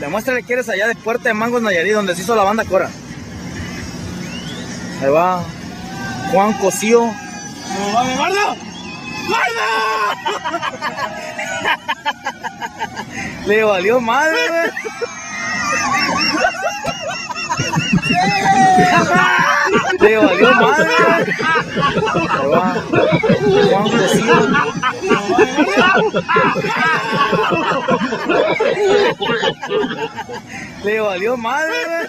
Demuéstrale que eres allá de Puerta de Mangos Nayarit, donde se hizo la banda Cora. Ahí va. Juan Cosío. ¡Vamos, guarda! Le valió madre, güey. Le valió madre. Ahí va. Juan Cosío. Le valió madre.